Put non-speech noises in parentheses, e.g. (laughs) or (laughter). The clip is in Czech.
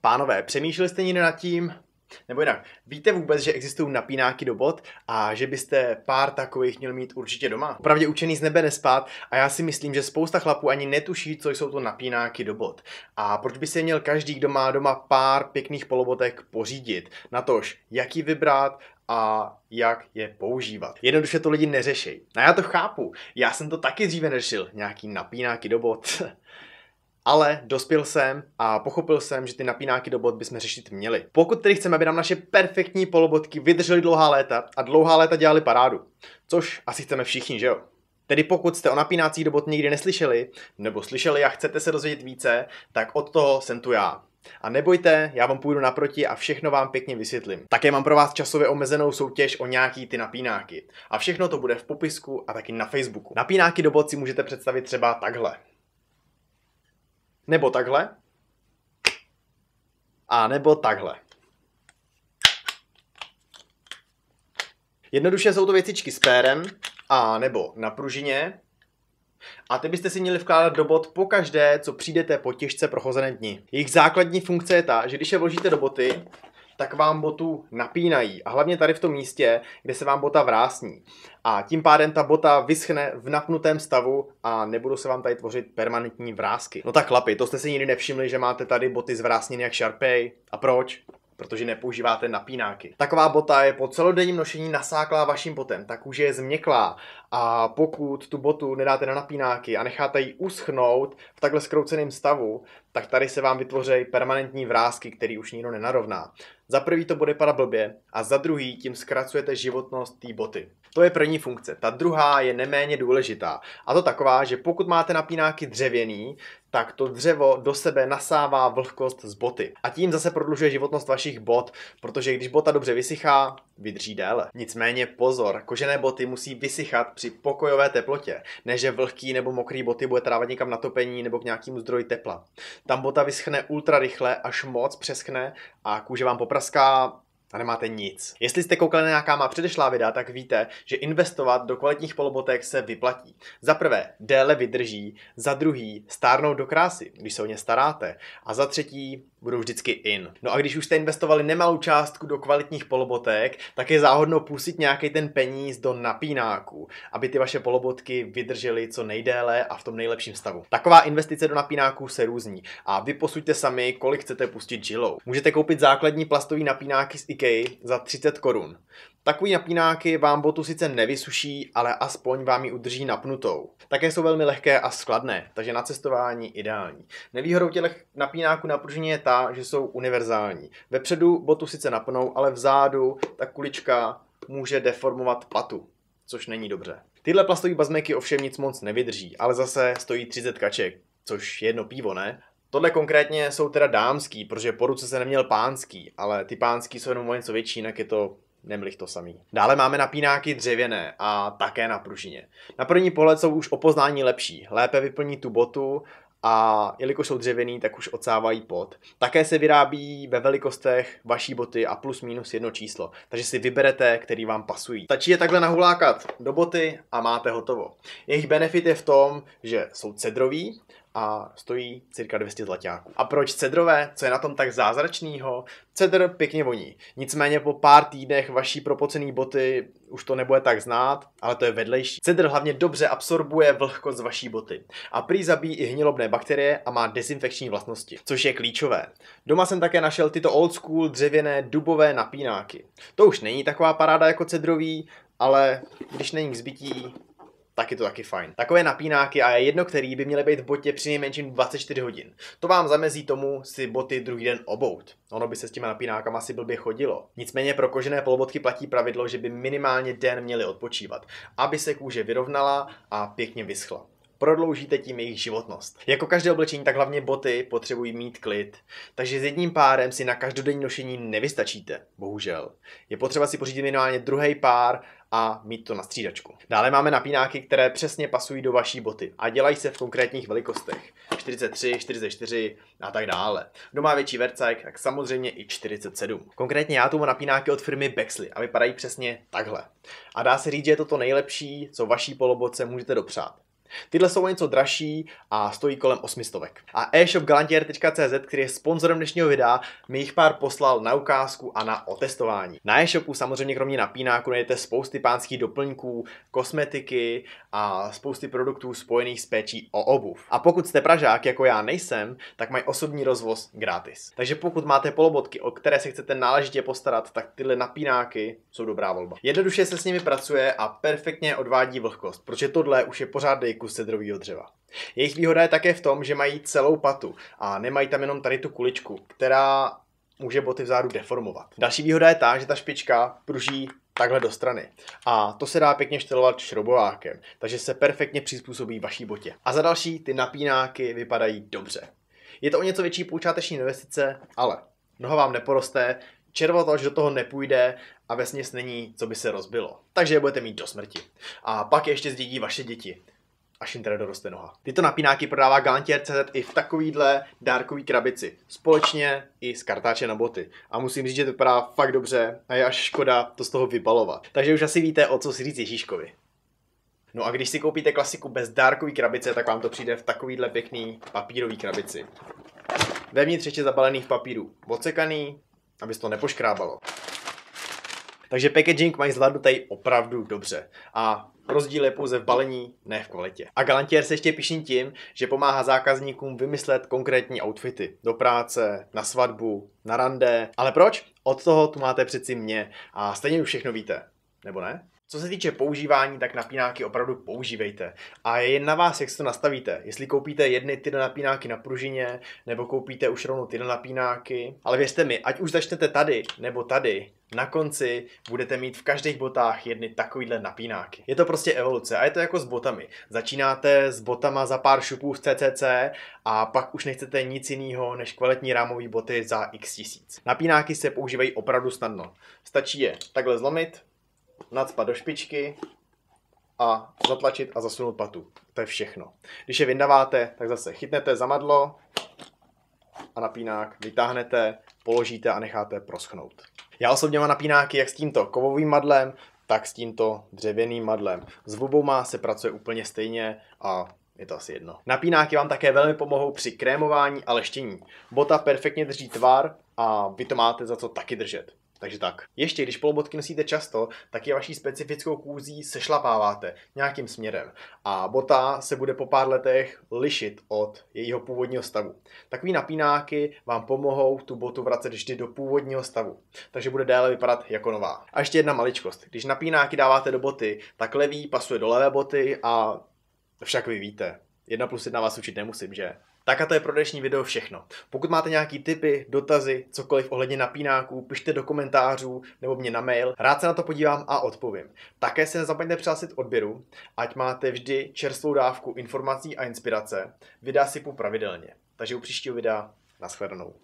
Pánové, přemýšleli jste někdy nad tím, nebo jinak, víte vůbec, že existují napínáky do bot a že byste pár takových měl mít určitě doma? Opravdu učený z nebe nespát a já si myslím, že spousta chlapů ani netuší, co jsou to napínáky do bot. A proč by se měl každý, kdo má doma pár pěkných polobotek, pořídit? Na tož, jak ji vybrat a jak je používat. Jednoduše to lidi neřeší. A já to chápu. Já jsem to taky dříve neřešil. Nějaký napínáky do bot. (laughs) Ale dospěl jsem a pochopil jsem, že ty napínáky do bot bychom řešit měli. Pokud tedy chceme, aby nám naše perfektní polobotky vydržely dlouhá léta a dlouhá léta dělali parádu, což asi chceme všichni, že jo? Tedy pokud jste o napínácích do bot nikdy neslyšeli, nebo slyšeli a chcete se dozvědět více, tak od toho jsem tu já. A nebojte, já vám půjdu naproti a všechno vám pěkně vysvětlím. Také mám pro vás časově omezenou soutěž o nějaký ty napínáky. A všechno to bude v popisku a taky na Facebooku. Napínáky do bot si můžete představit třeba takhle. Nebo takhle. A nebo takhle. Jednoduše jsou to věcičky s pérem, a nebo na pružině. A ty byste si měli vkládat do bot po každé, co přijdete po těžce prochozené dni. Jejich základní funkce je ta, že když je vložíte do boty, tak vám botu napínají. A hlavně tady v tom místě, kde se vám bota vrásní. A tím pádem ta bota vyschne v napnutém stavu a nebudou se vám tady tvořit permanentní vrázky. No tak chlapi, to jste si nikdy nevšimli, že máte tady boty zvrásněny jak Sharpay. A proč? protože nepoužíváte napínáky. Taková bota je po celodenním nošení nasáklá vaším potem, ta kůže je změklá a pokud tu botu nedáte na napínáky a necháte ji uschnout v takhle skrouceném stavu, tak tady se vám vytvoří permanentní vrázky, který už nikdo nenarovná. Za prvý to bude vypadat blbě a za druhý tím zkracujete životnost té boty. To je první funkce. Ta druhá je neméně důležitá. A to taková, že pokud máte napínáky dřevěný, tak to dřevo do sebe nasává vlhkost z boty. A tím zase prodlužuje životnost vašich bot, protože když bota dobře vysychá, vydrží déle. Nicméně pozor, kožené boty musí vysychat při pokojové teplotě, než že vlhký nebo mokrý boty bude trávat někam na topení nebo k nějakému zdroji tepla. Tam bota vyschne ultra rychle, až moc přeschne a kůže vám popraská a nemáte nic. Jestli jste koukali na nějaká má předešlá videa, tak víte, že investovat do kvalitních polobotek se vyplatí. Za prvé, déle vydrží, za druhý, stárnou do krásy, když se o ně staráte, a za třetí, budou vždycky in. No a když už jste investovali nemalou částku do kvalitních polobotek, tak je záhodno pustit nějaký ten peníz do napínáků, aby ty vaše polobotky vydržely co nejdéle a v tom nejlepším stavu. Taková investice do napínáků se různí a vy posuďte sami, kolik chcete pustit žilou. Můžete koupit základní plastový napínáky z IKEA za 30 korun. Takový napínáky vám botu sice nevysuší, ale aspoň vám ji udrží napnutou. Také jsou velmi lehké a skladné, takže na cestování ideální. Nevýhodou těch napínáků na pružině je ta, že jsou univerzální. Vepředu botu sice napnou, ale vzadu ta kulička může deformovat platu, což není dobře. Tyhle plastové bazmeky ovšem nic moc nevydrží, ale zase stojí 30 kaček, což je jedno pivo, ne? Tohle konkrétně jsou teda dámský, protože po ruce se neměl pánský, ale ty pánský jsou jenom o něco větší, jinak je to nemlich to samý. Dále máme napínáky dřevěné a také na pružině. Na první pohled jsou už o poznání lepší. Lépe vyplní tu botu a jelikož jsou dřevěný, tak už odsávají pot. Také se vyrábí ve velikostech vaší boty a plus minus jedno číslo, takže si vyberete, který vám pasují. Stačí je takhle nahulákat do boty a máte hotovo. Jejich benefit je v tom, že jsou cedroví, a stojí cirka 200 zlatáků. A proč cedrové? Co je na tom tak zázračného? Cedr pěkně voní. Nicméně po pár týdnech vaší propocený boty už to nebude tak znát, ale to je vedlejší. Cedr hlavně dobře absorbuje vlhkost z vaší boty. A prý zabíjí i hnilobné bakterie a má dezinfekční vlastnosti, což je klíčové. Doma jsem také našel tyto old school dřevěné dubové napínáky. To už není taková paráda jako cedrový, ale když není k zbytí, tak je to taky fajn. Takové napínáky a jedno, který by měly být v botě při nejmenším 24 hodin. To vám zamezí tomu si boty druhý den obout. Ono by se s těma napínákama asi blbě chodilo. Nicméně pro kožené polobotky platí pravidlo, že by minimálně den měli odpočívat, aby se kůže vyrovnala a pěkně vyschla prodloužíte tím jejich životnost. Jako každé oblečení, tak hlavně boty potřebují mít klid. Takže s jedním párem si na každodenní nošení nevystačíte, bohužel. Je potřeba si pořídit minimálně druhý pár a mít to na střídačku. Dále máme napínáky, které přesně pasují do vaší boty a dělají se v konkrétních velikostech. 43, 44 a tak dále. Kdo má větší vercajk, tak samozřejmě i 47. Konkrétně já tu mám napínáky od firmy Bexley a vypadají přesně takhle. A dá se říct, že je to to nejlepší, co vaší poloboce můžete dopřát. Tyhle jsou něco dražší a stojí kolem 800. A e-shop galantier.cz, který je sponzorem dnešního videa, mi jich pár poslal na ukázku a na otestování. Na e-shopu samozřejmě kromě napínáku najdete spousty pánských doplňků, kosmetiky a spousty produktů spojených s péčí o obuv. A pokud jste Pražák, jako já nejsem, tak mají osobní rozvoz gratis. Takže pokud máte polobotky, o které se chcete náležitě postarat, tak tyhle napínáky jsou dobrá volba. Jednoduše se s nimi pracuje a perfektně odvádí vlhkost, protože tohle už je pořád kus cedrového dřeva. Jejich výhoda je také v tom, že mají celou patu a nemají tam jenom tady tu kuličku, která může boty vzadu deformovat. Další výhoda je ta, že ta špička pruží takhle do strany. A to se dá pěkně štelovat šrobovákem, takže se perfektně přizpůsobí vaší botě. A za další, ty napínáky vypadají dobře. Je to o něco větší počáteční investice, ale noha vám neporoste, červotoč do toho nepůjde a vesměs není, co by se rozbilo. Takže je budete mít do smrti. A pak ještě zdědí vaše děti až jim teda doroste noha. Tyto napínáky prodává Galantier.cz i v takovýhle dárkový krabici. Společně i s kartáče na boty. A musím říct, že to vypadá fakt dobře a je až škoda to z toho vybalovat. Takže už asi víte, o co si říct Ježíškovi. No a když si koupíte klasiku bez dárkový krabice, tak vám to přijde v takovýhle pěkný papírový krabici. Vevnitř ještě zabalených papírů. Odsekaný, aby to nepoškrábalo. Takže packaging mají zvládnutý opravdu dobře. A rozdíl je pouze v balení, ne v kvalitě. A Galantier se ještě pišní tím, že pomáhá zákazníkům vymyslet konkrétní outfity. Do práce, na svatbu, na rande. Ale proč? Od toho tu máte přeci mě a stejně už všechno víte. Nebo ne? Co se týče používání, tak napínáky opravdu používejte. A je jen na vás, jak si to nastavíte. Jestli koupíte jedny tyhle napínáky na pružině, nebo koupíte už rovnou tyhle napínáky. Ale věřte mi, ať už začnete tady nebo tady, na konci budete mít v každých botách jedny takovýhle napínáky. Je to prostě evoluce a je to jako s botami. Začínáte s botama za pár šupů v CCC a pak už nechcete nic jiného než kvalitní rámové boty za x tisíc. Napínáky se používají opravdu snadno. Stačí je takhle zlomit, nadspat do špičky a zatlačit a zasunout patu. To je všechno. Když je vyndaváte, tak zase chytnete zamadlo a napínák vytáhnete, položíte a necháte proschnout. Já osobně mám napínáky jak s tímto kovovým madlem, tak s tímto dřevěným madlem. S obouma se pracuje úplně stejně a je to asi jedno. Napínáky vám také velmi pomohou při krémování a leštění. Bota perfektně drží tvar a vy to máte za co taky držet. Takže tak. Ještě, když polobotky nosíte často, tak je vaší specifickou kůzí sešlapáváte nějakým směrem. A bota se bude po pár letech lišit od jejího původního stavu. Takový napínáky vám pomohou tu botu vracet vždy do původního stavu. Takže bude déle vypadat jako nová. A ještě jedna maličkost. Když napínáky dáváte do boty, tak levý pasuje do levé boty a však vy víte. Jedna plus jedna vás učit nemusím, že? Tak a to je pro dnešní video všechno. Pokud máte nějaký tipy, dotazy, cokoliv ohledně napínáků, pište do komentářů nebo mě na mail. Rád se na to podívám a odpovím. Také se nezapomeňte přihlásit odběru, ať máte vždy čerstvou dávku informací a inspirace. Videa si pravidelně. Takže u příštího videa nashledanou.